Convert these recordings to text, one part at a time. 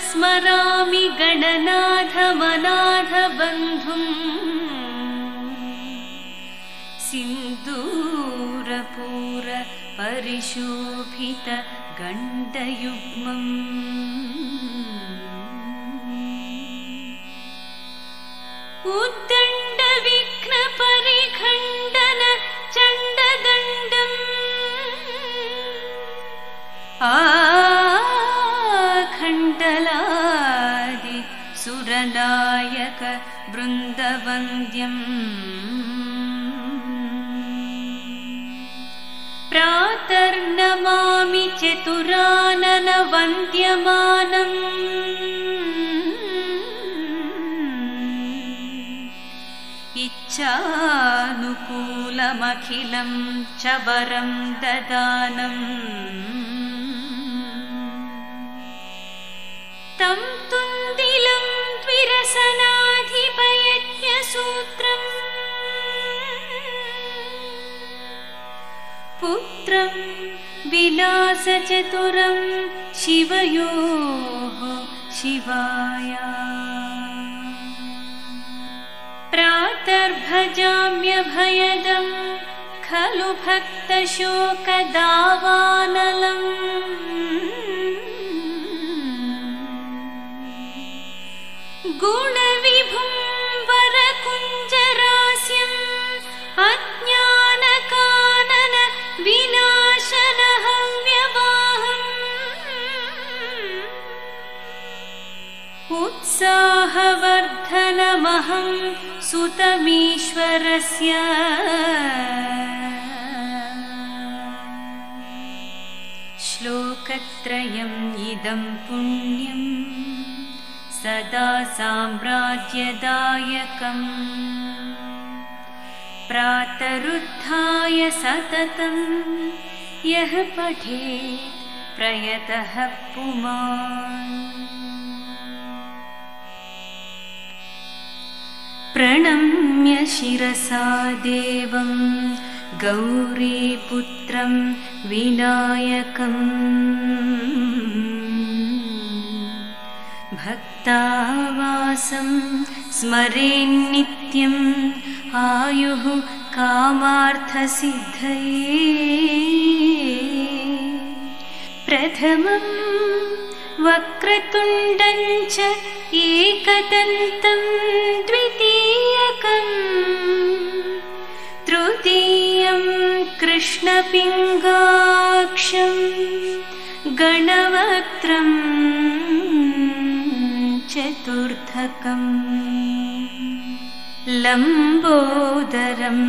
स्मरामि गणनाथमनाथबन्धुम्। सिन्दूरपूर परिशोभित गण्डयुग्मम्। उद्दण्डविघ्नपरिखण्डन चण्डदण्डम्। आखण्डलादि वृन्दवन्द्यम्। प्रातर्नमामि चतुराननवन्द्यमानम्। इच्छानुकूलमखिलं च वरं ददानम्। तं तुन्दिलं द्विरसनाधिपयज्ञसूत्रम् पुत्रं विलासचतुरं शिवयोः शिवाया। प्रातर्भजाम्यभयदं खलु भक्तशोकदावानलम् गुणविभुं वरकुञ्जरास्यम् अज्ञानकानन विनाशनहव्यवाहम्। उत्साहवर्धनमहं सुतमीश्वरस्य। श्लोकत्रयम् इदं पुण्यम् सदा साम्राज्यदायकम्। प्रातरुत्थाय सततं यः पठेत् प्रयतः पुमान्। प्रणम्य शिरसा देवं गौरीपुत्रं विनायकम् भक्तावासं स्मरेन्नित्यम् आयुः कामार्थसिद्धये। प्रथमं वक्रतुण्डं च एकदन्तं द्वितीयकम्। तृतीयं कृष्णपिङ्गाक्षं गणवक्त्रम् लम्बोदरं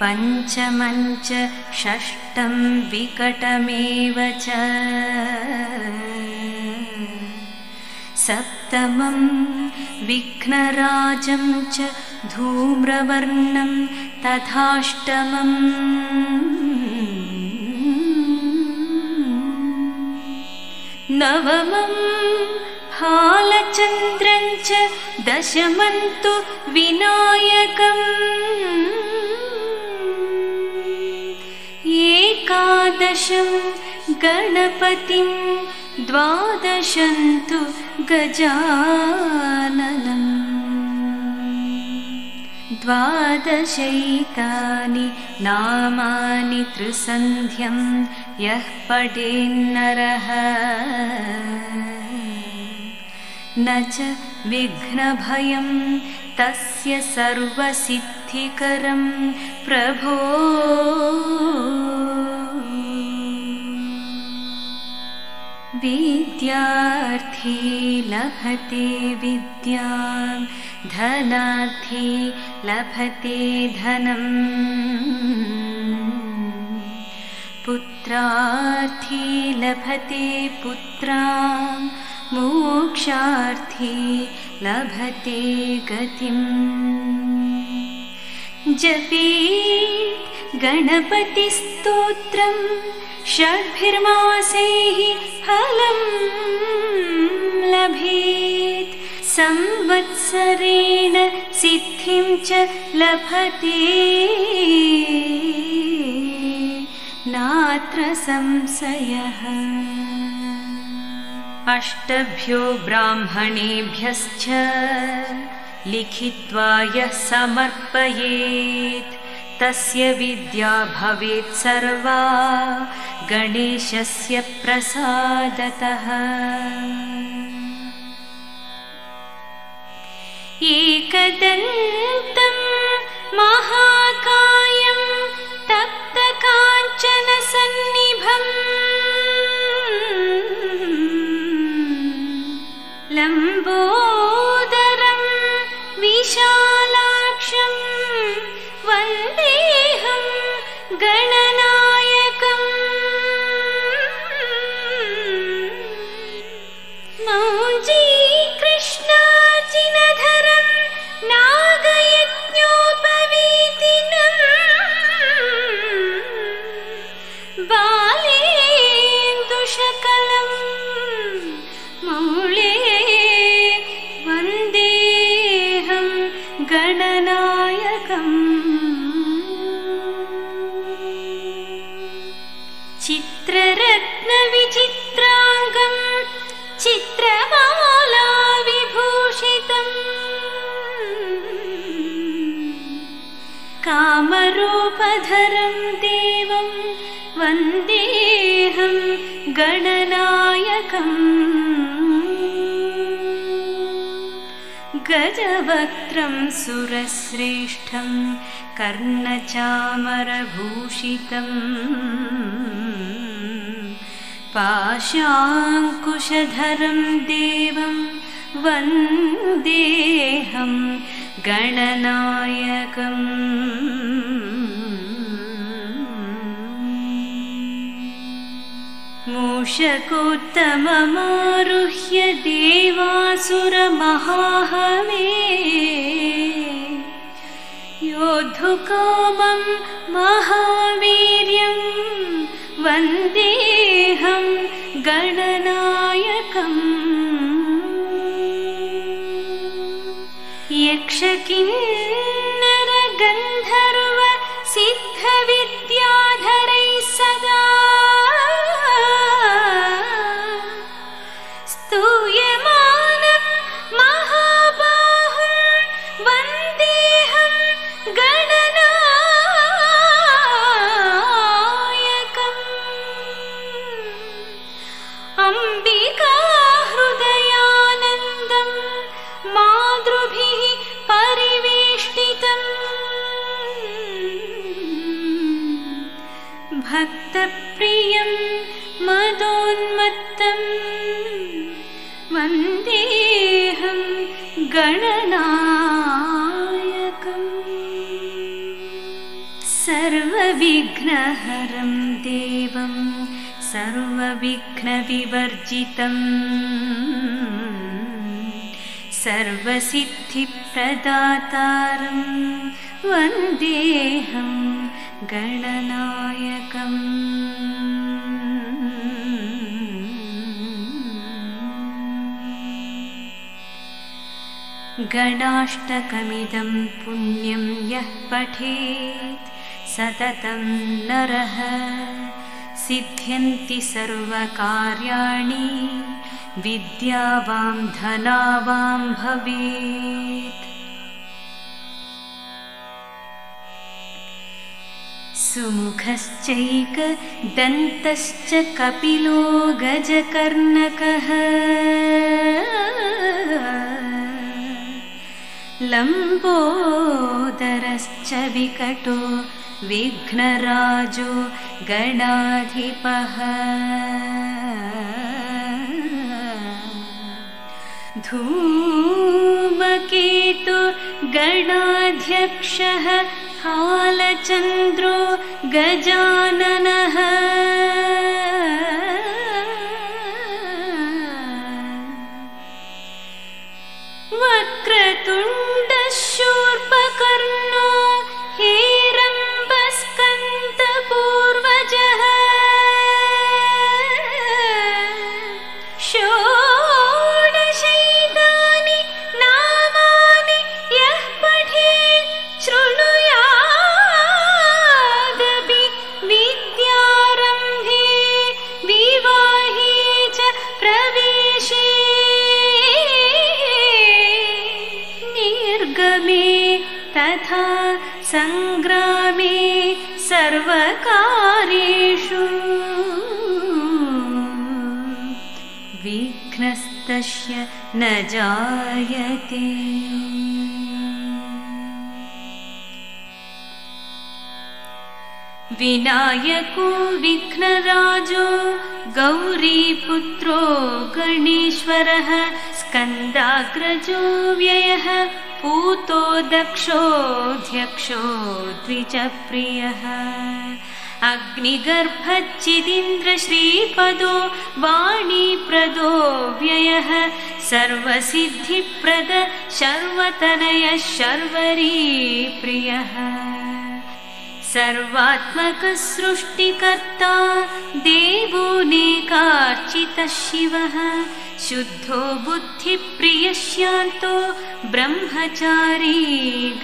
पञ्चमञ्च षष्ठं विकटमेव च। सप्तमं विघ्नराजं च धूम्रवर्णं तथाष्टमम्। नवमं हालचन्द्रं च दशमन्तु विनायकम्। एकादशं गणपतिं द्वादशन्तु गजाननम्। द्वादशैकानि नामानि त्रिसन्ध्यं यः पठेन्नरः न च विघ्नभयं तस्य सर्वसिद्धिकरं प्रभो। विद्यार्थी लभते विद्यां धनार्थी लभते धनम् पुत्रार्थी लभते पुत्रां मोक्षार्थी लभते गतिम्। जपे गणपतिस्तोत्रं षड्भिर्मासैः फलं लभेत्। संवत्सरेण सिद्धिं च लभते। नात्र संशयः अष्टभ्यो ब्राह्मणेभ्यश्च लिखित्वा यः समर्पयेत्। तस्य विद्या भवेत् सर्वा गणेशस्य प्रसादतः। एकदन्तं महाकायं तप्तकाञ्चनसन्निभम् लम्बोदरं विशालाक्षं पाशाङ्कुशधरं देवं वन्देऽहं गणनायकम्। मूषकोत्तममारुह्य देवासुरमहाहवे योद्धुकामं महावीर्यं वन्देऽहं गणनायकम्। यक्षकिन्नरगन्धर्व मदोन्मत्तं वन्देऽहं गणनायकम्। सर्वविघ्नहरं देवं सर्वविघ्नविवर्जितम् सर्वसिद्धिप्रदातारं वन्देऽहं गणनायकम्। गणाष्टकमिदं पुण्यं यः पठेत् सततं नरः। सिद्ध्यन्ति सर्वकार्याणि विद्या वां धना वां भवेत् सुमुखश्चैकदन्तश्च कपिलो गजकर्णकः। लम्बोदरश्च विकटो विघ्नराजो गणाधिपः। धूमकेतुर्गणाध्यक्षः हालचन्द्रो गजाननः। वक्रतुण्डशूर्पकर्णो सङ्ग्रामे सर्वकार्येषु विघ्नस्तस्य न जायते। विनायको विघ्नराजो गौरीपुत्रो गणेश्वरः स्कन्दाग्रजो व्ययः पूतो दक्षोऽध्यक्षो द्विजप्रियः। अग्निगर्भच्चिदिन्द्रश्रीपदो वाणीप्रदो व्ययः। सर्वसिद्धिप्रद शर्वतनयः शर्वरी प्रियः सर्वात्मकसृष्टिकर्ता देवोऽनेकार्चितः शिवः शुद्धो बुद्धिप्रियश्यान्तो ब्रह्मचारी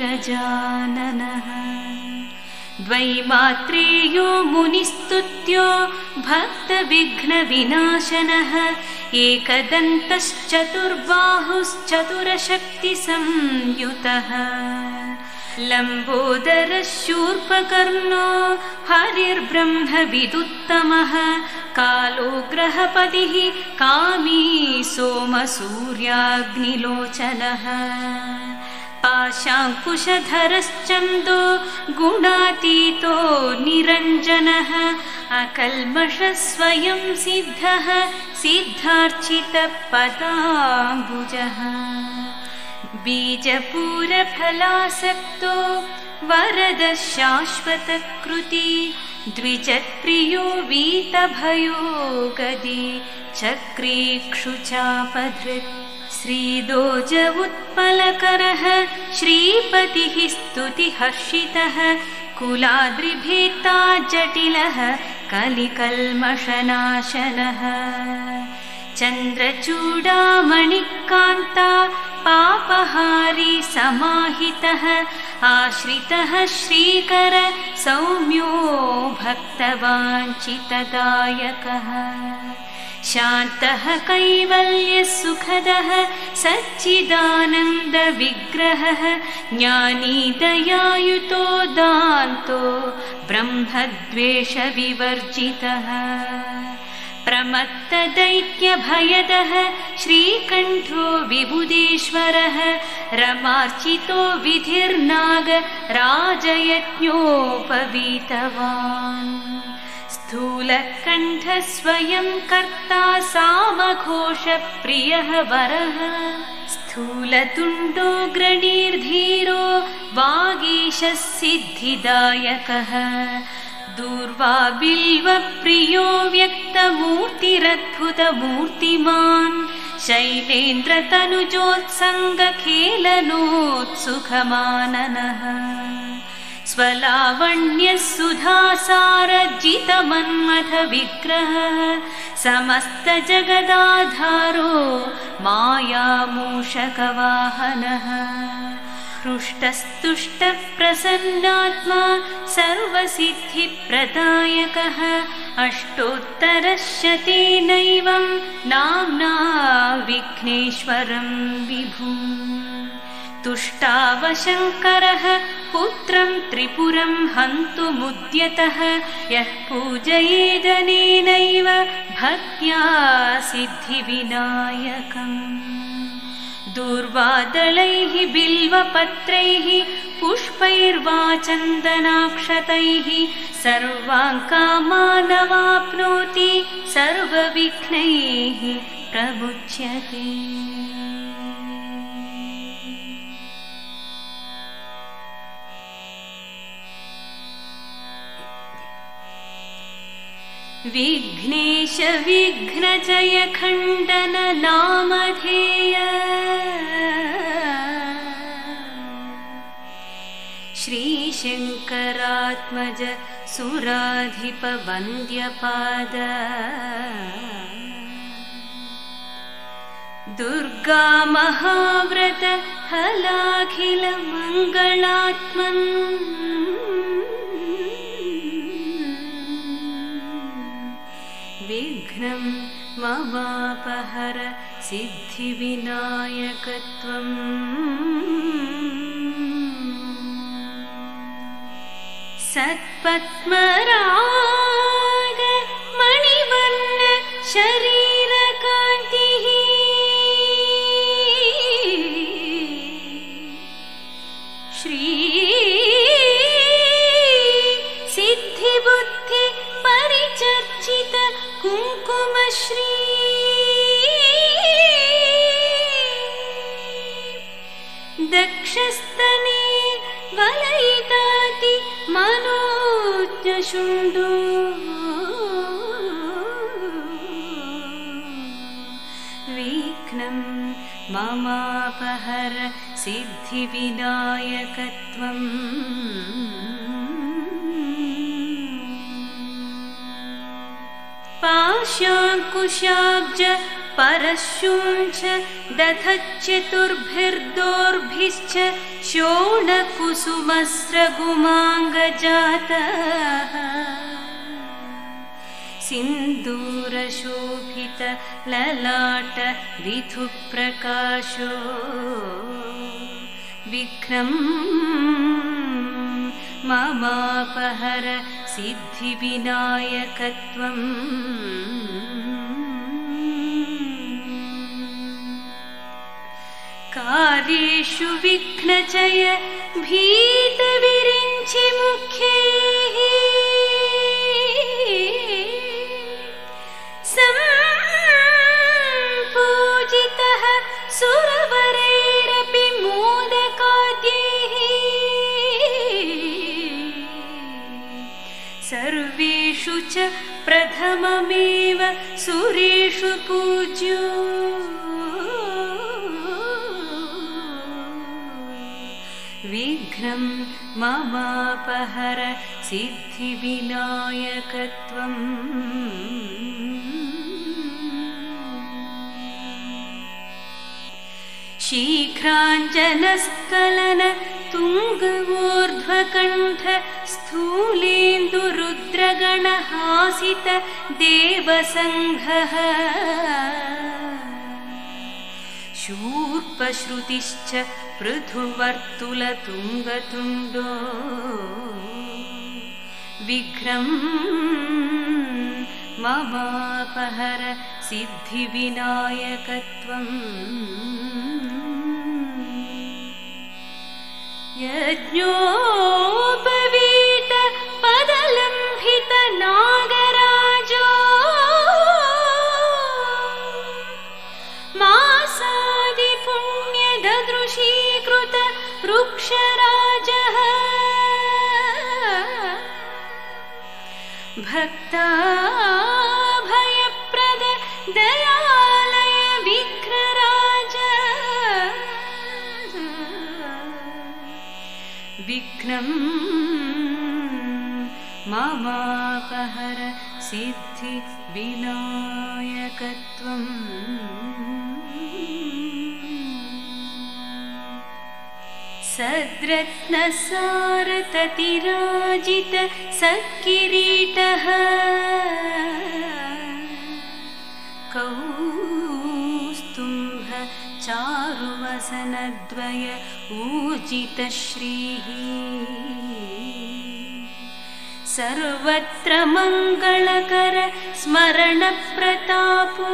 गजाननः। द्वैमात्रेयो मुनिस्तुत्यो भक्तविघ्नविनाशनः एकदन्तश्चतुर्बाहुश्चतुरशक्तिसंयुतः लम्बोदरशूर्पकर्णो हरिर्ब्रह्मविदुत्तमः कालो ग्रहपतिः कामी सोमसूर्याग्निलोचनः। पाशाङ्कुशधरश्चन्दो गुणातीतो निरञ्जनः अकल्मषस्वयं सिद्धः सिद्धार्चितपदाम्बुजः बीजपूरफलासक्तो वरद शाश्वतकृति द्विजत्प्रियो वीतभयो गदि चक्रीक्षुचापधृत् श्रीदोज उत्पलकरः श्रीपतिः स्तुतिहर्षितः कुलाद्रिभेत्ता जटिलः कलिकल्मषनाशनः चन्द्रचूडामणिकान्ता पापहारी समाहितः आश्रितः श्रीकर सौम्यो भक्तवाञ्चितदायकः शान्तः कैवल्यसुखदः सच्चिदानन्दविग्रहः ज्ञानी दयायुतो दान्तो ब्रह्मद्वेषविवर्जितः प्रमत्तदैत्यभयदः श्रीकण्ठो विबुधेश्वरः रमार्चितो विधिर्नाग राजयज्ञोपवीतवान्। स्थूलकण्ठः स्वयं कर्ता सामघोषप्रियः वरः। स्थूलतुण्डो ग्रणीर्धीरो वागीशः सिद्धिदायकः दूर्वाबिल्वप्रियो व्यक्तमूर्तिरद्भुतमूर्तिमान् शैलेन्द्रतनुजोत्सङ्गखेलनोत्सुखमाननः। स्वलावण्यसुधासारजितमन्मथविग्रहः समस्तजगदाधारो मायामूषकवाहनः हृष्टस्तुष्टप्रसन्नात्मा सर्वसिद्धिप्रदायकः अष्टोत्तरशतेनैवं नाम्ना विघ्नेश्वरं विभु। तुष्टावशङ्करः पुत्रं त्रिपुरं हन्तुमुद्यतः यः पूजयेदनेनैव भक्त्या सिद्धिविनायकम् दूर्वादलैः बिल्वपत्रैः पुष्पैर्वा चन्दनाक्षतैः सर्वाङ्कामानवाप्नोति सर्वविघ्नैः प्रमुच्यते विघ्नेश विघ्नजय खण्डन नामधेय श्रीशङ्करात्मज सुराधिपवन्द्यपाद। दुर्गा महाव्रत हलाखिलमङ्गलात्मन् विघ्नं मवापहर सिद्धिविनायकत्वम्। सत्पद्मराग मणिवन्न शरीरकान्तिः कुङ्कुमश्री। दक्षस्तने वलयिताति मनोज्ञशुण्डो विघ्नं ममापहर सिद्धिविनायकत्वम् पाशाङ्कुशाब्ज परशुञ्च दधच्चतुर्भिर्दोर्भिश्च शोणकुसुमस्रगुमाङ्गजातः। सिन्दूरशोभित ललाट विधुप्रकाशो। विघ्नम् ममापहर सिद्धिविनायकत्वम्। कार्येषु विघ्नचय भीतविरिञ्चि मुख्यैः। सम्पूजितः सुरवरैरपि प्रथममेव सुरेषु पूज्यो। विघ्नं ममापहर सिद्धिविनायकत्वम्। शीघ्राञ्जनस्खलन तुङ्गवोर्ध्वकण्ठ स्थूलेन्दुरुद्रगणहासित देवसङ्घः। शूर्पश्रुतिश्च पृथुवर्तुलतुङ्गतुण्डो। विघ्नं ममापहर सिद्धिविनायकत्वम् यज्ञोपवीत पदलम्भित नागराजो। मासादि पुण्यददृशीकृत वृक्षराजः भक्ताभयप्रद दयालय ममापहर सिद्धिविनायकत्वम् सद्रत्नसारततिराजित सत्किरीटः। कौस्तुम्भ चारुवसनद्वय ऊर्जितश्रीः सर्वत्र मङ्गलकर स्मरणप्रतापो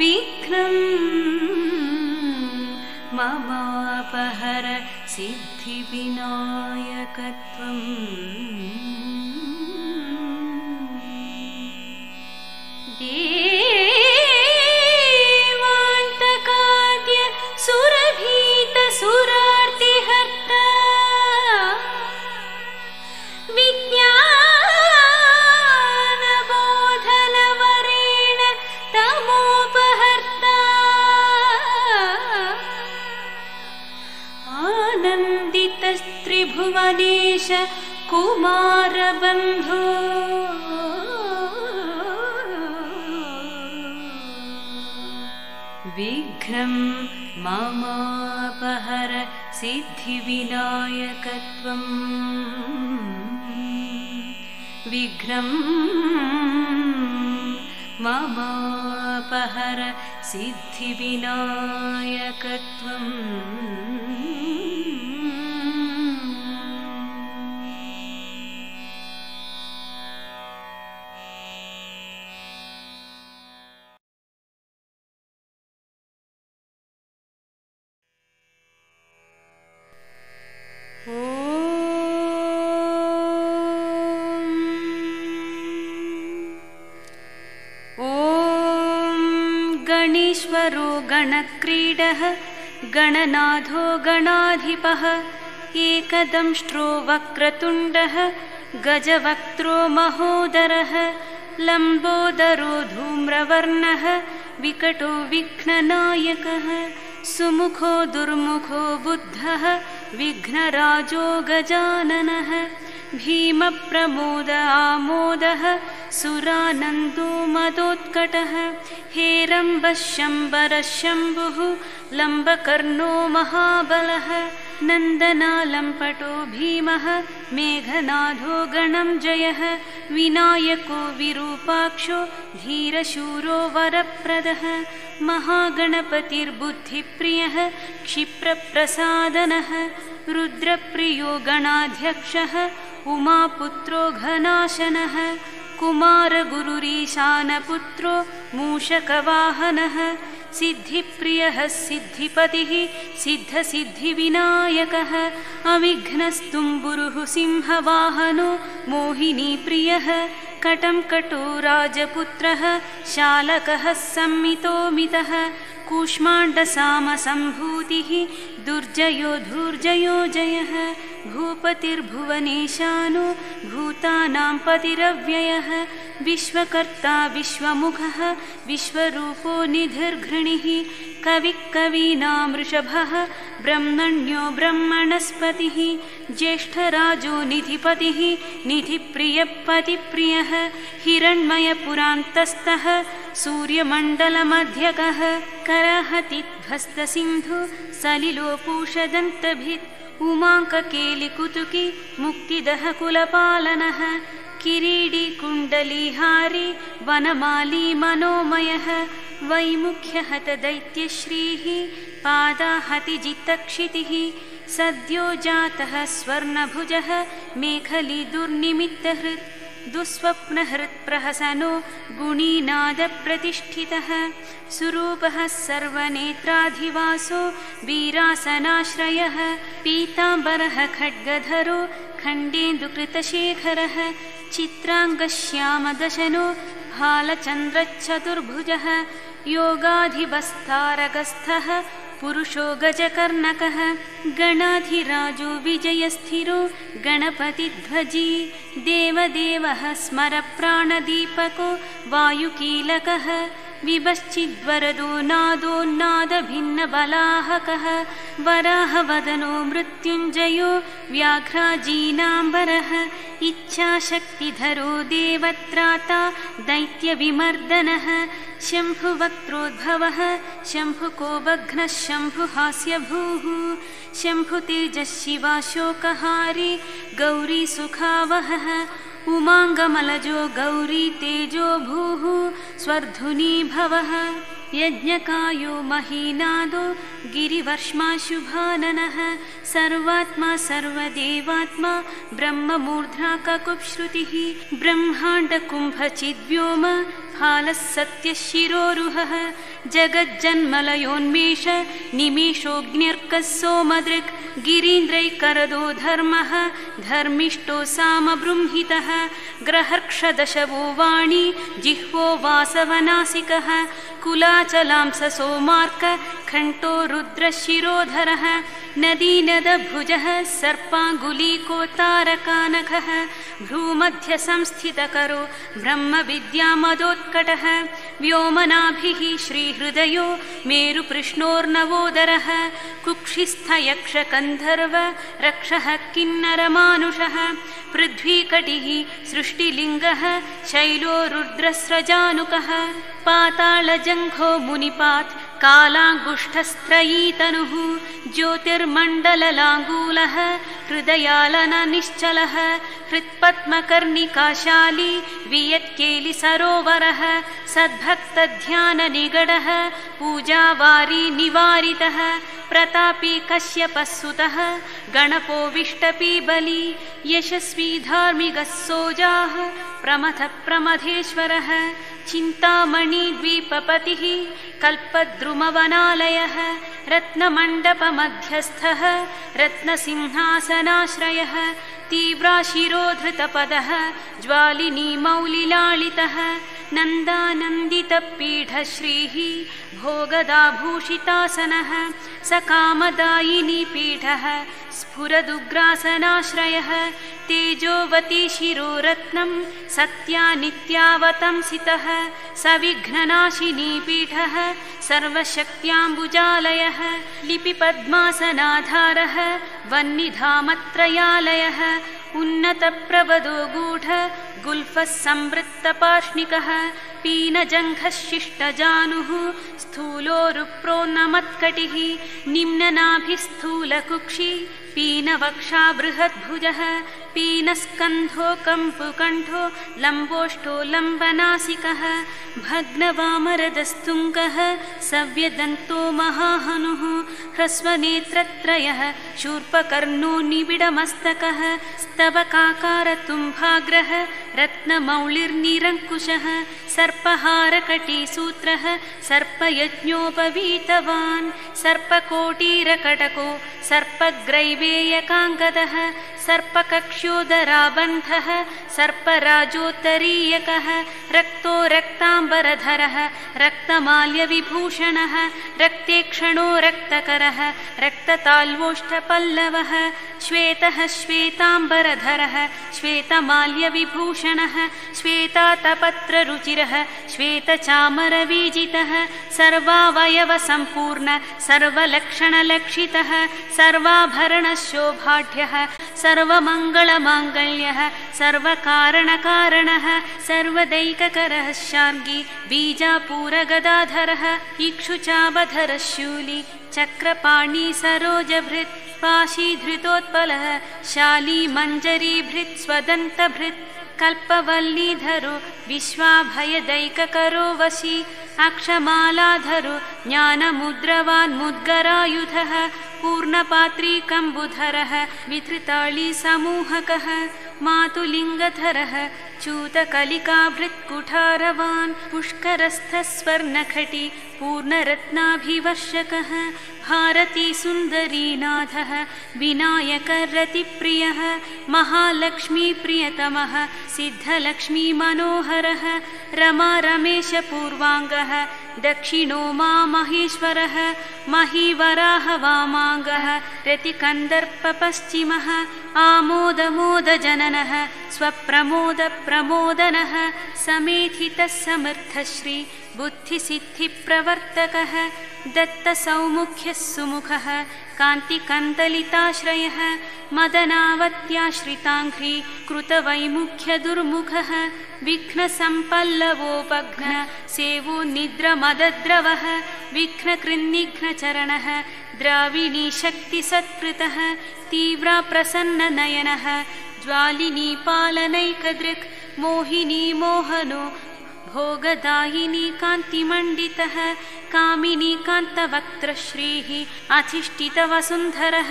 विघ्नं ममापहर सिद्धिविनायकत्वम् सुरार्तिहर्ता विज्ञानबोधनवरेण तमोपहर्ता। आनन्दितस्त्रिभुवनेश कुमारबन्धो। विघ्नं ममापहर सिद्धिविनायकत्वम्। विघ्नं ममापहर सिद्धिविनायकत्वम् गणक्रीडः। गणनाथो गणाधिपः। एकदंष्ट्रो वक्रतुण्डः। गजवक्त्रो महोदरः। लम्बोदरो धूम्रवर्णः। विकटो विघ्ननायकः। सुमुखो दुर्मुखो बुद्धः। विघ्नराजो गजाननः भीमप्रमोद आमोदः सुरानन्दो मदोत्कटः हेरम्बः शम्बरः शम्भुः लम्बकर्णो महाबलः नन्दनालम्पटो भीमः मेघनाथो गणं जयः विनायको विरूपाक्षो धीरशूरो वरप्रदः महागणपतिर्बुद्धिप्रियः क्षिप्रप्रसादनः रुद्रप्रियो गणाध्यक्षः उमापुत्रो घनाशनः कुमारगुरुरीशानपुत्रो मूषकवाहनः सिद्धिप्रियः सिद्धिपतिः सिद्धसिद्धिविनायकः अविघ्नस्तुम्बुरुः सिंहवाहनो मोहिनीप्रियः कटं कटो राजपुत्रः शालकः संमितोमितः कूष्माण्डसामसम्भूतिः दुर्जयो धूर्जयो जयः भूपतिर्भुवनेशानो भूतानां पतिरव्ययः विश्वकर्ता विश्वमुखः विश्वरूपो निधिर्घृणिः कविः कवीनां वृषभः ब्रह्मण्यो ब्रह्मणस्पतिः ज्येष्ठराजो निधिपतिः निधिप्रियपतिप्रियः हिरण्मयपुरान्तस्थः सूर्यमण्डलमध्यकः करहतिध्वस्तसिन्धु सलिलोपूषदन्तभित् उमाङ्ककेलिकुतुकी मुक्तिदः कुलपालनः किरीडी कुण्डलीहारी वनमाली मनोमयः वैमुख्यहत दैत्यश्रीः पादाहतिजित्तक्षितिः सद्यो जातः स्वर्णभुजः मेखली दुर्निमित्तहृत् दुःस्वप्नहृत्प्रहसनो गुणीनादप्रतिष्ठितः। सुरूपः सर्वनेत्राधिवासो वीरासनाश्रयः। पीताम्बरः खड्गधरो खण्डेन्दुकृतशेखरः। चित्राङ्गश्यामदशनो भालचन्द्रचतुर्भुजः। योगाधिवस्तारगस्थः पुरुषो गजकर्णकः गणाधिराजो विजयस्थिरो गणपतिध्वजी देवदेवः स्मरप्राणदीपको वायुकीलकः विभश्चिद्वरदो नादोन्नादभिन्नबलाहकः वराहवदनो मृत्युञ्जयो व्याघ्राजीनाम्बरः। इच्छाशक्तिधरो देवत्राता दैत्यविमर्दनः। शम्भुवक्त्रोद्भवः शम्भुकोबघ्नः शम्भुहास्यभूः। शम्भुतेजशिवाशोकहारी गौरीसुखावहः उमाङ्गमलजो गौरी तेजो भूः स्वर्धुनी भवः यज्ञकायो महीनादो गिरिवर्ष्माशुभाननः सर्वात्मा सर्वदेवात्मा ब्रह्ममूर्ध्ना ककुप्श्रुतिः ब्रह्माण्डकुम्भचिद्व्योम फालः सत्यशिरोरुहः जगज्जन्मलयोन्मेष निमेषोऽग्न्यर्कः सोमदृक् गिरीन्द्रैकरदो धर्मः धर्मिष्ठो सामबृंहितः ग्रहर्क्षदशवो वाणी जिह्वो वासवनासिकः कुलाचलांस सोमार्क खण्टो रुद्रशिरोधरः नदीनदभुजः सर्पाङ्गुलीकोतारकानखः भ्रूमध्यसंस्थितकरो ब्रह्मविद्यामदोत्कटः व्योमनाभिः श्रीहृदयो मेरुपृष्णोर्नवोदरः कुक्षिस्थयक्षकन्धर्व रक्षः किन्नरमानुषः पृथ्वीकटिः सृष्टिलिङ्गः शैलो रुद्रस्रजानुकः पातालजङ्घो मुनिपात् कालाङ्गुष्ठस्त्रयीतनुः ज्योतिर्मण्डललाङ्गूलः हृदयालननिश्चलः हृत्पद्मकर्णिकाशाली वियत्केलिसरोवरः सद्भक्तध्याननिगडः पूजावारी निवारितः प्रतापी कश्यपस्सुतः गणपो विष्टपी बली यशस्वी धार्मिकः सोजाः प्रमथप्रमथेश्वरः चिन्तामणिद्वीपपतिः कल्पद्रुमवनालयः रत्नमण्डपमध्यस्थः रत्नसिंहासनाश्रयः तीव्राशिरोधृतपदः ज्वालिनी मौलिलालितः नन्दानन्दितपीठश्रीः भोगदाभूषितासनः स कामदायिनी पीठः स्फुरदुग्रासनाश्रयः तेजोवती शिरोरत्नं सत्या नित्यावतंसितः सविघ्ननाशिनी पीठः सर्वशक्त्याम्बुजालयः लिपिपद्मासनाधारः वह्निधामत्रयालयः उन्नतप्रवदो गूढ गुल्फः संवृत्तपार्ष्णिकः पीनजङ्घः शिष्टजानुः स्थूलोरुप्रोन्नमत्कटिः निम्ननाभिस्थूलकुक्षि पीनवक्षा बृहद्भुजः पीनस्कन्धो कम्पुकण्ठो लम्बोष्ठो लम्बनासिकः भग्नवामरदस्तुङ्गः सव्यदन्तो महाहनुः ह्रस्वनेत्रत्रयः शूर्पकर्णो निबिडमस्तकः स्तवकाकारतुम्भाग्रः रत्नमौलिर्निरङ्कुशः सर्पहारकटीसूत्रः सर्पयज्ञोपवीतवान् सर्पकोटीरकटको सर्पग्रैवेयकाङ्गदः सर्पकक्ष्योदराबन्धः सर्पराजोत्तरीयकः रक्तो रक्ताम्बरधरः रक्तमाल्यविभूषणः रक्तेक्षणो रक्तकरः रक्तताल्वोष्ठपल्लवः श्वेतः श्वेताम्बरधरः श्वेतमाल्यविभूषणः श्वेतातपत्ररुचिरः श्वेतचामरवीजितः सर्वावयवसम्पूर्ण सर्वलक्षणलक्षितः सर्वाभरणशोभाढ्यः सर्वमङ्गलमाङ्गल्यः सर्वकारणकारणः सर्वदैककरः शार्गी बीजापूरगदाधरः इक्षुचाबधरः शूली चक्रपाणी सरोजभृत् पाशीधृतोत्पलः शाली मञ्जरीभृत् स्वदन्तभृत् कल्पवल्लीधरो विश्वाभयदैककरो वशी अक्षमालाधरो ज्ञानमुद्रवान्मुद्गरायुधः पूर्णपात्रीकम्बुधरः विधृताळीसमूहकः मातुलिङ्गधरः च्यूतकलिकाभृत्कुठारवान् पुष्करस्थस्वर्णखटी पूर्णरत्नाभिवर्षकः भारतीसुन्दरीनाथः विनायकरतिप्रियः महालक्ष्मीप्रियतमः सिद्धलक्ष्मीमनोहरः रमारमेशपूर्वाङ्गः दक्षिणो मा महेश्वरः महीवराहवामाङ्गः रतिकन्दर्पपश्चिमः आमोदमोदजननः स्वप्रमोदप्रमोदनः समेधितः समर्थश्री बुद्धिसिद्धिप्रवर्तकः दत्तसौमुख्यः सुमुखः कान्तिकन्दलिताश्रयः मदनावत्याश्रिताङ्घ्री कृतवैमुख्यदुर्मुखः विघ्नसम्पल्लवोपघ्न सेवो निद्रमदद्रवः विघ्नकृन्निघ्नचरणः द्राविणी शक्तिसत्कृतः तीव्रा प्रसन्ननयनः ज्वालिनी पालनैकदृक् मोहिनी मोहनो भोगदायिनी कान्तिमण्डितः कामिनी कान्तवक्त्रश्रीः अधिष्ठितवसुन्धरः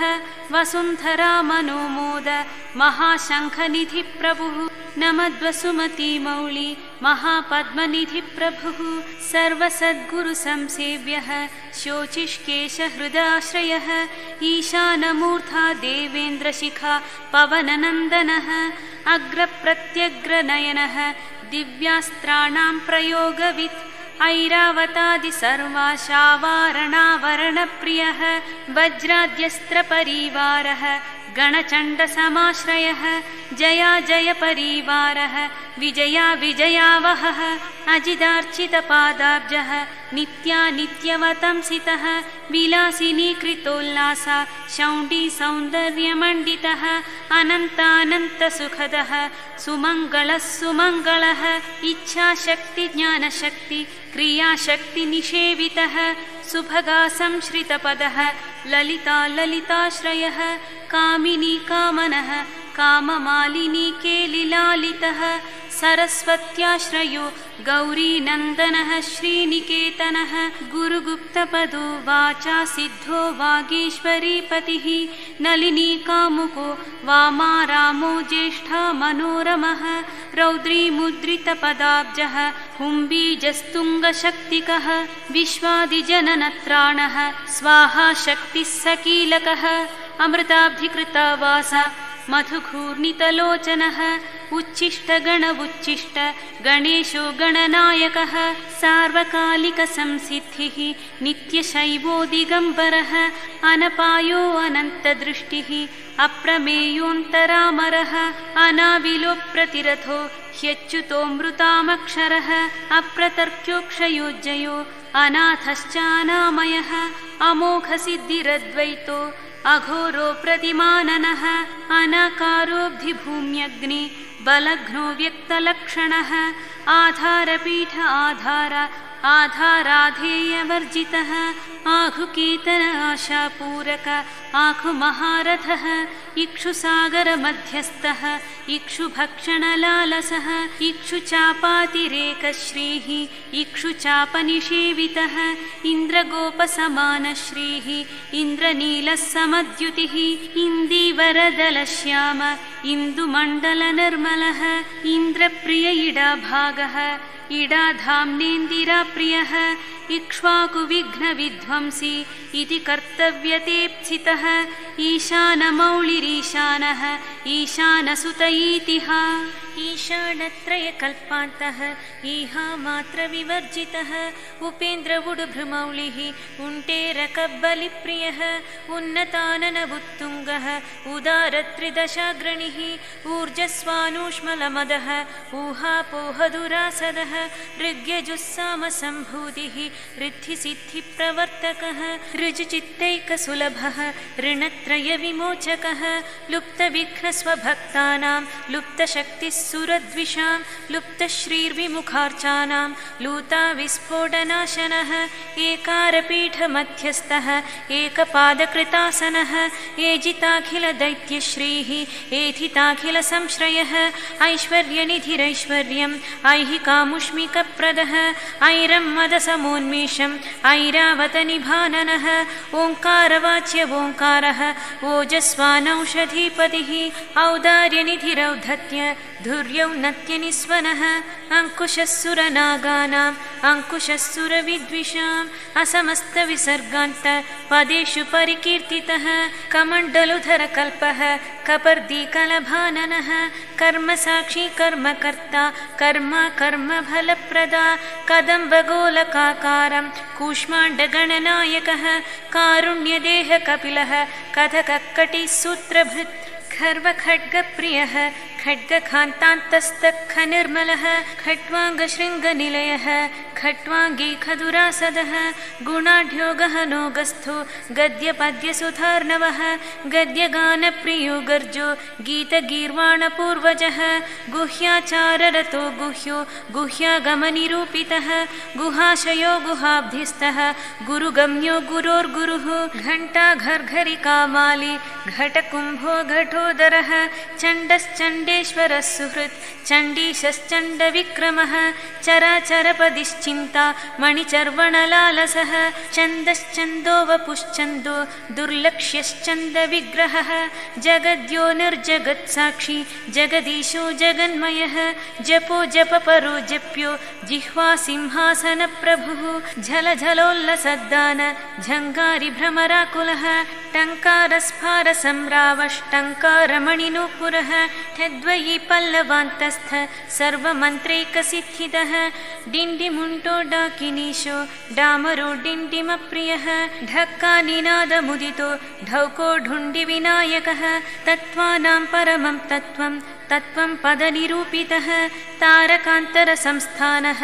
वसुन्धरा मनोमोद महाशङ्खनिधिप्रभुः नमद्वसुमतीमौळि महापद्मनिधिप्रभुः सर्वसद्गुरुसंसेव्यः शोचिष्केशहृदाश्रयः ईशानमूर्धा देवेन्द्रशिखा पवननन्दनः अग्रप्रत्यग्रनयनः दिव्यास्त्राणां प्रयोगवित्। ऐरावतादि सर्वाशावारणावरणप्रियः। वज्राद्यस्त्रपरिवारः गणचण्डसमाश्रयः। जया जयपरिवारः विजया विजयावहः। अजिदार्चितपादाब्जः। नित्या नित्यवतंसितः विलासिनीकृतोल्लासा शौण्डी सौन्दर्यमण्डितः। अनन्तानन्तसुखदः। सुमङ्गलः सुमङ्गलः। इच्छाशक्तिज्ञानशक्ति क्रियाशक्तिनिषेवितः सुभगा संश्रितपदः ललिता ललिताश्रयः कामिनी कामनः काममालिनी केलिलालितः सरस्वत्याश्रयो गौरीनन्दनः श्रीनिकेतनः गुरुगुप्तपदो वाचा सिद्धो वागीश्वरीपतिः नलिनीकामुको वामा रामो ज्येष्ठा मनोरमः रौद्रीमुद्रितपदाब्जः हुम्बीजस्तुङ्गशक्तिकः विश्वादिजननत्राणः स्वाहा शक्तिः सकीलकः अमृताब्धिकृतवास मधुघूर्णितलोचनः उच्छिष्टगण उच्छिष्ट गणेशो गणनायकः सार्वकालिकसंसिद्धिः नित्यशैवो दिगम्बरः अनपायो अनन्तदृष्टिः अप्रमेयोऽन्तरामरः अनाविलोप्रतिरथो ह्यच्युतोऽमृतामक्षरः अप्रतर्क्योक्षयोज्जयो अनाथश्चानामयः अमोघसिद्धिरद्वैतो अघोरो प्रतिमाननः अनाकारोऽब्धिभूम्यग्नि बलघ्नो व्यक्तलक्षणः आधारपीठ आधार आधाराधेयवर्जितः आघुकीर्तन आशापूरक आघुमहारथः इक्षुसागरमध्यस्थः इक्षुभक्षणलालसः इक्षुचापातिरेकश्रीः इक्षुचापनिषेवितः इन्द्रगोपसमानश्रीः इन्द्रनीलः समद्युतिः इन्दीवरदलश्याम इन्दुमण्डलनिर्मलः इन्द्रप्रिय इडाभागः इडाधाम्नेन्दिराप्रियः इक्ष्वाकुविघ्नविध्वंसी इति कर्तव्यतेप्सितः ईशानमौलिरीशानः ईशानसुत इतिः ईशानत्रयकल्पान्तः इहा मात्रविवर्जितः उपेन्द्र उडुभृमौलिः उण्टेरकब्बलिप्रियः उन्नताननबुत्तुङ्गः उदारत्रिदशाग्रणिः ऊर्जस्वानूष्मलमदः ऊहापोहदुरासदः। ऋग्यजुस्सामसम्भूतिः रिद्धिसिद्धिप्रवर्तकः ऋजुचित्तैकसुलभः ऋणत्रयविमोचकः लुप्तविघ्नस्वभक्तानां लुप्तशक्तिः सुरद्विषां लुप्तश्रीर्विमुखार्चानां लूताविस्फोटनाशनः एकारपीठमध्यस्थः एकपादकृतासनः एजिताखिलदैत्यश्रीः एथिताखिलसंश्रयः ऐश्वर्यनिधिरैश्वर्यम् ऐहिकामुष्मिकप्रदः ऐरं मदसमोन्मेषम् ऐरावतनिभाननः ओङ्कारवाच्य ओङ्कारः ओजस्वानौषधीपतिः औदार्यनिधिरौधत्य धुर्यौन्नत्यनिस्वनः अङ्कुशस्सुरनागानाम् अङ्कुशस्सुरविद्विषाम् असमस्तविसर्गान्त पदेषु परिकीर्तितः कमण्डलुधरकल्पः कपर्दीकलभाननः कर्मसाक्षी कर्मकर्ता कर्म कर्मफलप्रदा कदम्बगोलकाकारं कूष्माण्डगणनायकः कारुण्यदेहकपिलः कथकक्कटिसूत्रभृत् खर्वखड्गप्रियः गहनोगस्थो गद्यपद्यसुधार्णवः गद्यगानप्रियो गर्जो गीतगीर्वाणपूर्वजः गुह्याचाररतो गुह्यो गुह्यागमनिरूपितः गुहाशयो गुहाब्धिस्थः गुरुगम्यो गुरोर्गुरुः घण्टा घर्घरिकामाली घटकुम्भो घटोदरः चण्डश्चण्डेश्वरः सुहृत्। चण्डीशश्चण्डविक्रमः। चराचरपदिश्चिन्ता। मणिचर्वणलालसः। छन्दश्चन्दो वपुश्चन्दो दुर्लक्ष्यश्चन्दविग्रहः जगद्यो निर्जगत्साक्षी। जगदीशो जगन्मयः। जपो जपपरो जप्यो। जिह्वा सिंहासनप्रभुः। झलझलोल्लसद्दान। झङ्गारिभ्रमराकुलः। टङ्कारस्फारसम्रावष्टङ्कारमणिनूपुरः ठद्वयि पल्लवान्तस्थ सर्वमन्त्रैकसिद्धितः डिण्डिमुण्टो डाकिनीशो डामरो डिण्डिमप्रियः। ढक्कानिनादमुदितो ढौको ढुण्डिविनायकः। तत्त्वानां परमं तत्त्वं तत्त्वं पदनिरूपितः तारकान्तरसंस्थानः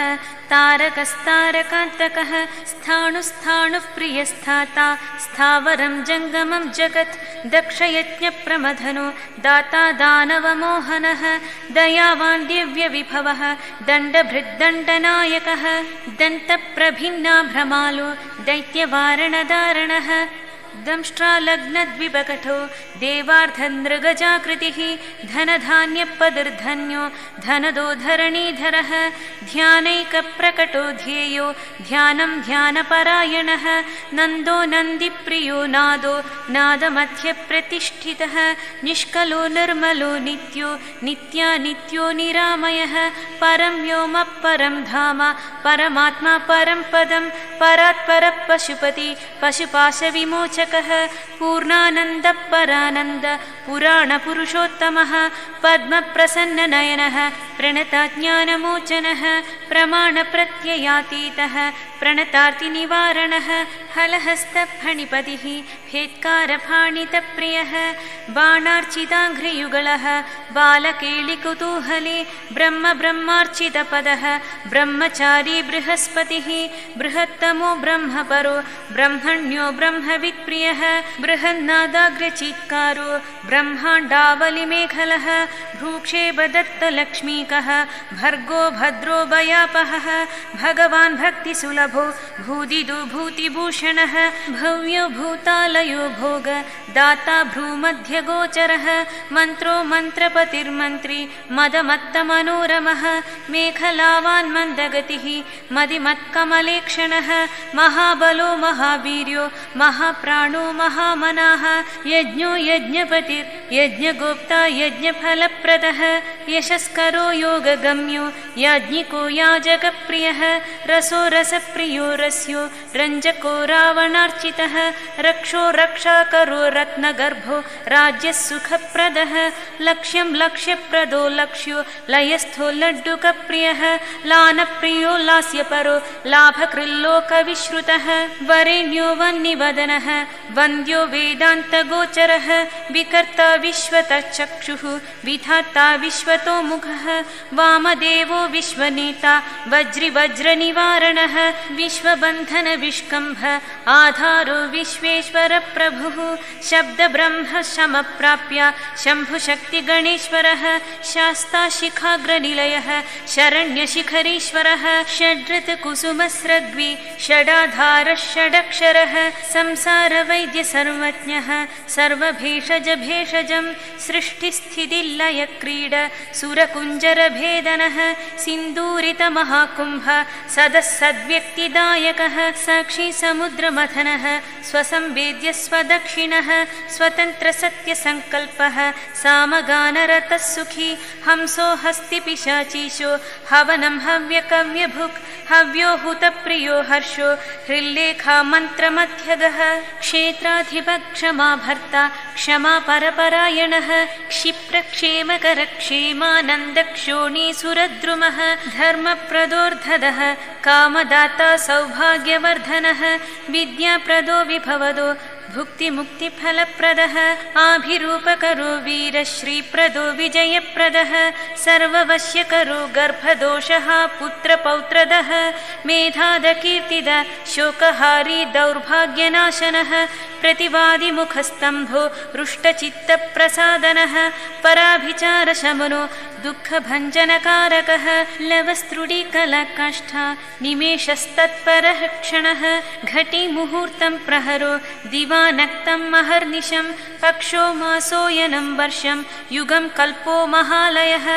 तारकस्तारकान्तकः स्थाणुस्थाणुः प्रियस्थाता स्थावरं जङ्गमं जगत् दक्षयज्ञप्रमथनो दाता दानवमोहनः दयावान् दिव्यविभवः दण्डभृद्दण्डनायकः दन्तप्रभिन्ना भ्रमालो दैत्यवारणदारणः दंष्ट्रालग्नद्विपकठो देवार्धनृगजाकृतिः धनधान्यपदर्धन्यो धनदो धरणीधरः ध्यानैकप्रकटो ध्येयो ध्यानं ध्यानपरायणः नन्दो नन्दिप्रियो नादो नादमध्यप्रतिष्ठितः निष्कलो निर्मलो नित्यो नित्या नित्यो निरामयः परं व्योमपरं धाम परमात्मा परं पदं परात्परः पशुपति पशुपाशविमोचकः पूर्णानन्दपरानन्द पुराणपुरुषोत्तमः पद्मप्रसन्ननयनः प्रणतज्ञानमोचनः प्रमाणप्रत्ययातीतः प्रणतार्तिनिवारणः हलहस्तफणिपतिः फेत्कारफाणितप्रियः बाणार्चिताङ्घ्रियुगलः बालकेलिकुतूहले ब्रह्म ब्रह्मार्चितपदः ब्रह्मचारी बृहस्पतिः बृहत्तमो ब्रह्मपरो ब्रह्मण्यो ब्रह्मवित्प्रियः बृहन्नादाग्रचित्कारो ब्रह्माण्डावलिमेखलः भ्रूक्षेपदत्तलक्ष्मीकः भर्गो भद्रो भयापहः भगवान् भक्तिसुलभो भूदिदो भूतिभूषणः भव्यो भूतालयो भोग दाता भ्रूमध्यगोचरः मन्त्रो मन्त्रपतिर्मन्त्री मदमत्तमनोरमः मेखलावान् मन्दगतिः मदिमत्कमलेक्षणः महाबलो महावीर्यो महाप्राणो महामनाः यज्ञो यज्ञपतिर्यज्ञगोप्ता यज्ञफलप्रदः यशस्करो योगगम्यो याज्ञिको याजकप्रियः रसो रसप्रियो रस्यो रञ्जको रावणार्चितः रक्षो रक्षाकरो रत्नगर्भो राज्यसुखप्रदः लक्ष्यं लक्ष्यप्रदो लक्ष्यो लयस्थो लड्डुकप्रियः लानप्रियो लास्यपरो लाभकृल्लोकविश्रुतः वरेण्यो वह्निवदनः वन्द्यो वेदान्तगोचरः विकर्ता विश्वतचक्षुः विधाता विश्वतो मुखः वामदेवो विश्वनेता वज्रिवज्रनिवारणः विश्वबन्धनविष्कम्भ आधारो विश्वेश्वरप्रभुः शब्दब्रह्म समप्राप्य शम्भुशक्तिगणेश्वरः शास्ताशिखाग्रनिलयः शरण्यशिखरीश्वरः षड्रतकुसुमस्रग्वि षडाधारः षडक्षरः संसारवैद्यसर्वज्ञः सर्वभेषजभेषजं सृष्टिस्थितिलयक्रीड सुरकुञ्जरभेदनः सिन्दूरितमहाकुम्भ सदः सद्व्यक्तिदायकः साक्षी समुद्रमथनः स्वसंवेद्य स्वदक्षिणः स्वतन्त्रसत्यसङ्कल्पः सामगानरतः सुखी हंसो हस्तिपिशाचीशो हवनं हव्यकव्यभुक् हव्यो हुतप्रियो हर्षो हृल्लेखा मन्त्रमध्यगः क्षेत्राधिपक्षमा भर्ता क्षमा परपरायणः क्षिप्रक्षेमकरक्षेमानन्दक्षोणीसुरद्रुमः धर्मप्रदोर्धदः कामदाता सौभाग्यवर्धनः विद्याप्रदो विभवदो भुक्तिमुक्तिफलप्रदः आभिरूपकरो वीरश्रीप्रदो विजयप्रदः सर्ववश्यकरो गर्भदोषः पुत्रपौत्रदः मेधादकीर्तिद शोकहारी दौर्भाग्यनाशनः प्रतिवादिमुखस्तम्भो रुष्टचित्तप्रसादनः पराभिचारशमनो दुःखभञ्जनकारकः लवस्त्रुडिकलकाष्ठा निमेषस्तत्परः क्षणः घटिमुहूर्तं प्रहरो पक्षो मासोयनं वर्षं युगं कल्पो महालयः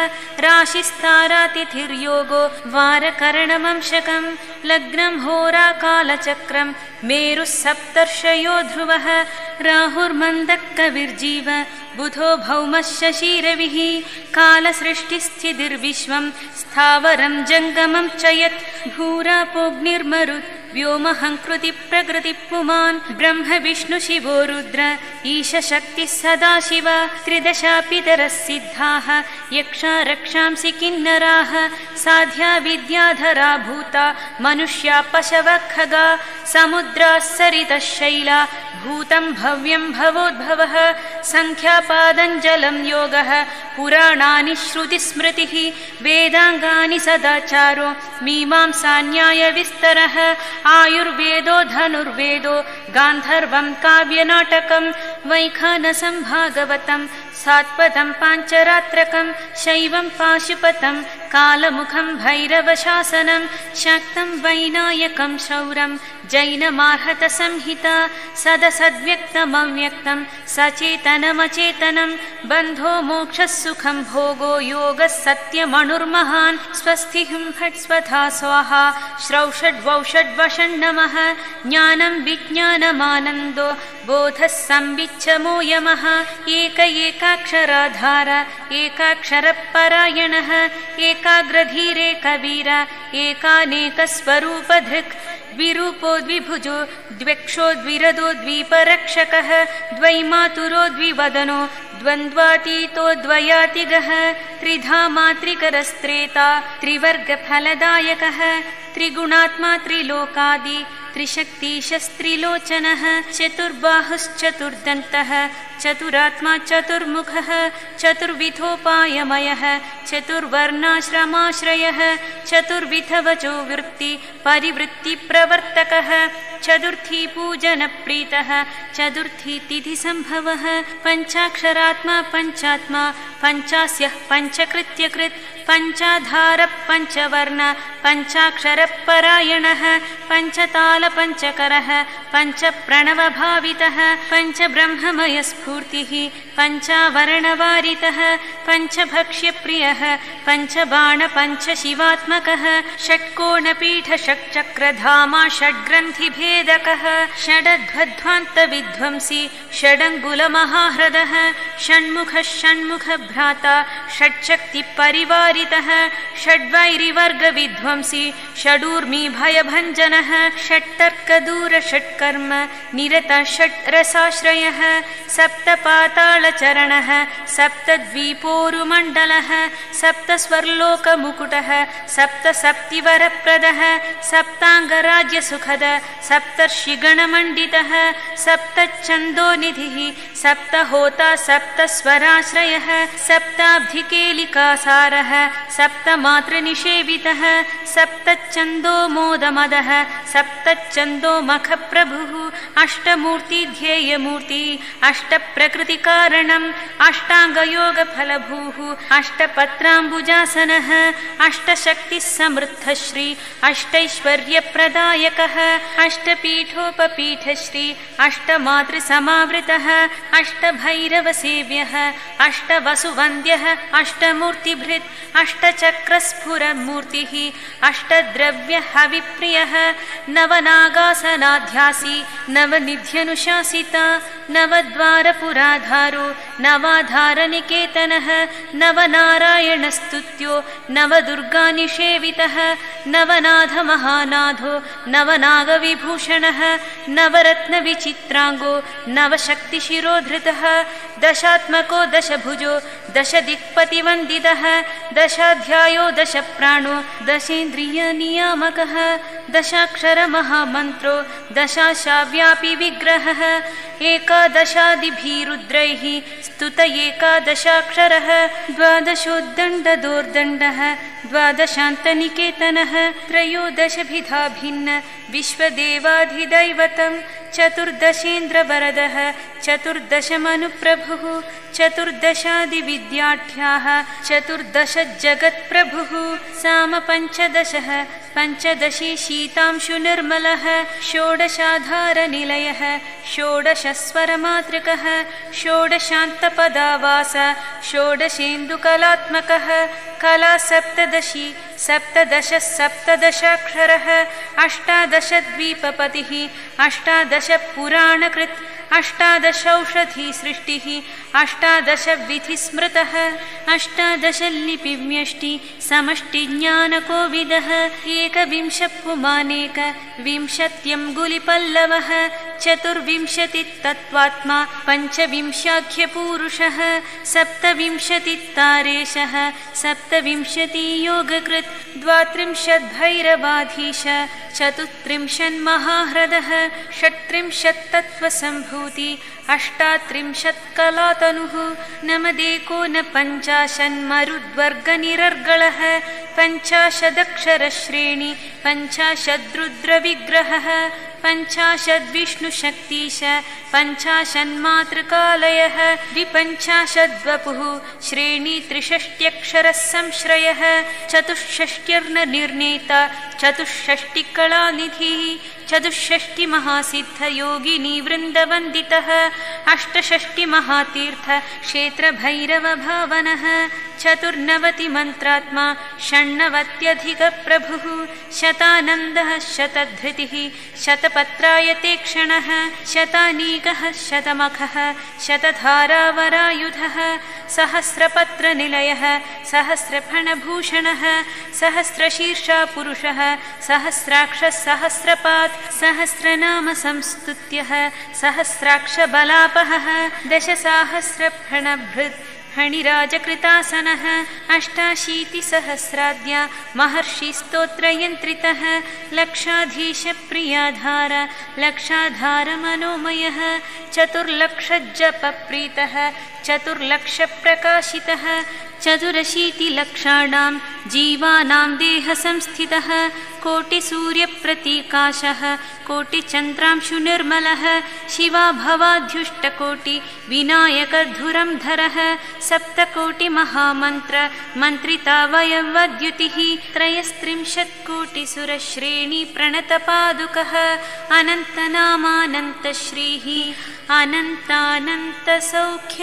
राशिस्तारातिथिर्योगो वारकरणमंशकं लग्नं होराकालचक्रं मेरुः सप्तर्षयो ध्रुवः राहुर्मन्दकविर्जीव बुधो भौमः शशीरविः कालसृष्टिस्थितिर्विश्वं स्थावरं जङ्गमं च यत् भूरापोग्निर्मरुत् व्योमहङ्कृति प्रकृति पुमान् ब्रह्म विष्णु शिवो रुद्र ईशशक्तिः सदा शिव त्रिदशापितरः सिद्धाः यक्षा रक्षांसि किन्नराः साध्या विद्याधरा भूता मनुष्या पशव खगा समुद्राः सरितः शैला भूतं भव्यं भवोद्भवः सङ्ख्यापादञ्जलं योगः पुराणानि श्रुतिस्मृतिः वेदाङ्गानि सदाचारो मीमांसान्यायविस्तरः आयुर्वेदो धनुर्वेदो गान्धर्वं काव्यनाटकं वैखानसं भागवतं सात्पदं पाञ्चरात्रकं शैवं पाशुपतं कालमुखं भैरवशासनं शक्तं वैनायकं शौरं जैनमार्हतसंहिता सदसद्व्यक्तमव्यक्तं सचेतनमचेतनं बन्धो मोक्षः सुखं भोगो योगः सत्यमणुर्महान् स्वस्तिहिं फट् स्वधा स्वाहा श्रौषड्वौषड्वषण् नमः ज्ञानं विज्ञानमानन्दो बोधः संविच्छमो यमः एक एकाक्षराधार एकाक्षरपरायणः एकाग्रधीरेकवीर एकानेकस्वरूपधृक् द्विरूपो द्विभुजो द्व्यक्षो द्विरदो द्वीपरक्षकः द्वैमातुरो द्विवदनो द्वन्द्वातीतो द्वयातिगः त्रिधा मातृकरस्त्रेता त्रिवर्गफलदायकः त्रिगुणात्मा त्रिलोकादि त्रिशक्तिशस्त्रिलोचनः चतुर्बाहुश्चतुर्दन्तः चतुरात्मा चतुर्मुखः चतुर्विधोपायमयः चतुर्वर्णाश्रमाश्रयः चतुर्विधवचो वृत्ति परिवृत्तिप्रवर्तकः चतुर्थी पूजनप्रीतः चतुर्थी तिथिसम्भवः पञ्चाक्षरात्मा पञ्चात्मा पञ्चास्यः पञ्चकृत्यकृत् पञ्चाधार पञ्चवर्ण पञ्चाक्षरपरायणः पञ्चतालपञ्चकरः पञ्चप्रणवभावितः पञ्चब्रह्ममयस्फूर्तिः पञ्चावरणवारितः पञ्चभक्ष्यप्रियः पञ्चबाण पञ्चशिवात्मकः षट्कोणपीठषट्चक्रधामा षड्ग्रन्थिभेदकः षडध्वध्वान्तविध्वंसी षडङ्गुलमहाह्रदः षण्मुखः षण्मुखभ्राता षट्शक्तिपरिवारितः षड्वैरिवर्गविध्वंसी षडूर्मी भयभञ्जनः षट्तर्कदूर षट्कर्म निरत षट् रसाश्रयः सप्तपातालचरणः सप्तद्वीपोरुमण्डलः सप्तस्वर्लोकमुकुटः सप्त सप्तिवरप्रदः सप्ताङ्गराज्यसुखद सप्तर्षिगणमण्डितः सप्तच्छन्दोनिधिः सप्तहोता सप्तस्वराश्रयः सप्ताब्धिकेलिकासारः सप्तमातृनिषेवितः सप्तच्छन्दो मोदमदः सप्तच्छन्दो मखप्रभुः अष्टमूर्तिध्येयमूर्ति अष्टप्रकृतिकारणम् अष्टाङ्गयोगफलभूः अष्टपत्राम्बुजासनः अष्टशक्तिः समृद्धश्री अष्टैश्वर्यप्रदायकः अष्टपीठोपपीठश्री अष्टमातृसमावृतः अष्टभैरवसेव्यः अष्टवसुवन्द्यः अष्टमूर्तिभृत् अष्टचक्रस्फुरमूर्तिः अष्टद्रव्यहविप्रियः नवनागासनाध्यासी नवनिध्यनुशासिता नवद्वारपुराधारो नवाधारनिकेतनः नवनारायणस्तुत्यो नवदुर्गानिषेवितः नवनाथमहानाथो नवनागविभूषणः नवरत्नविचित्राङ्गो नवशक्तिशिरोधृतः दशात्मको दशभुजो दशदिक्पतिवन्दितः दशाध्यायो दशप्राणो दशेन्द्रियनियामकः दशाक्षरमहामन्त्रो दशाशाव्यापि विग्रहः एकादशादिभिरुद्रैः स्तुत एकादशाक्षरः द्वादशोद्दण्डदोर्दण्डः द्वादशान्तनिकेतनः त्रयोदशभिधा भिन्न विश्वदेवाधिदैवतं चतुर्दशेन्द्रवरदः चतुर्दशमनुप्रभुः चतुर्दशादिविद्याढ्याः चतुर्दशजगत्प्रभुः सामपञ्चदशः पञ्चदशी शीतांशुनिर्मलः षोडशाधारनिलयः षोडशस्वरमातृकः षोडशान्तपदावास षोडशेन्दुकलात्मकः कला सप्तदशी सप्तदश सप्तदशाक्षरः अष्टादशद्वीपपतिः अष्टादशपुराणकृत् अष्टादशौषधिसृष्टिः अष्टादशविधिस्मृतः अष्टादशलिपिव्यष्टि समष्टिज्ञानकोविदः एकविंशपुमानेक विंशत्यं गुलिपल्लवः चतुर्विंशतितत्त्वात्मा पञ्चविंशाख्यपूरुषः सप्तविंशतितारेशः सप्तविंशतियोगकृत् द्वात्रिंशद्भैरवाधीश चतुस्त्रिंशन्महाह्रदः अष्टात्रिंशत्कलातनुः नमदेको न पञ्चाशन्मरुद्वर्गनिरर्गळः पञ्चाशदक्षरश्रेणि पञ्चाशद्रुद्रविग्रहः पञ्चाशद्विष्णुशक्तिश पञ्चाशन्मातृकालयः द्विपञ्चाशद्वपुः श्रेणी त्रिषष्ट्यक्षरः संश्रयः चतुष्षष्ट्यर्न निर्णेता चतुष्षष्टिकलानिधिः चतुष्षष्टिमहासिद्धयोगिनी वृन्दवन्दितः अष्टषष्टिमहातीर्थ क्षेत्रभैरवभावनः चतुर्नवतिमन्त्रात्मा षण्णवत्यधिकप्रभुः शतानन्दः शतधृतिः शतपत्रायते क्षणः शतानीकः शतमखः शतधारावरायुधः सहस्रपत्रनिलयः सहस्रफणभूषणः सहस्रशीर्षा पुरुषः सहस्राक्षः सहस्रपात् सहस्रनाम संस्तुत्यः सहस्राक्षबलापहः दशसाहस्रफणभृत् फणिराजकृतासनः अष्टाशीतिसहस्राद्या महर्षिस्तोत्रयन्त्रितः लक्षाधीशप्रियाधार लक्षाधारमनोमयः चतुर्लक्षजपप्रीतः चतुर्लक्षप्रकाशितः चतुरशीतिलक्षाणां जीवानां देहसंस्थितः कोटिसूर्यप्रतीकाशः कोटिचन्द्रांशुनिर्मलः शिवा भवाध्युष्टकोटि विनायकधुरंधरः सप्तकोटिमहामन्त्र मन्त्रिता वयवद्युतिः त्रयस्त्रिंशत्कोटिसुरश्रेणी प्रणतपादुकः अनन्तनामानन्तश्रीः अनन्तानन्तसौख्य